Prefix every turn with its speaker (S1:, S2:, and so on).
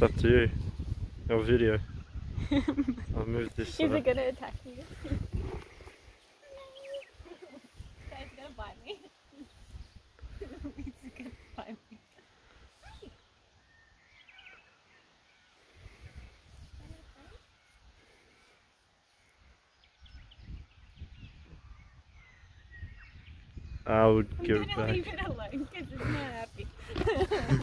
S1: It's up to you. Your video. I'll move this
S2: Is it gonna attack you? It's gonna bite me. it's gonna bite me.
S1: I would
S2: I'm
S1: give it back.